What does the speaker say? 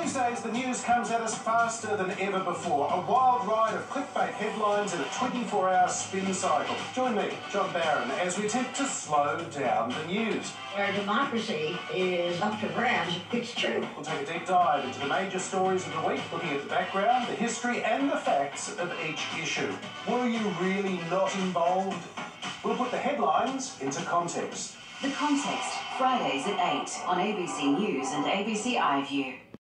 These days, the news comes at us faster than ever before. A wild ride of clickbait headlines in a 24 hour spin cycle. Join me, John Barron, as we attempt to slow down the news. Our democracy is up to grabs. It's true. We'll take a deep dive into the major stories of the week, looking at the background, the history, and the facts of each issue. Were you really not involved? We'll put the headlines into context. The Context, Fridays at 8 on ABC News and ABC iView.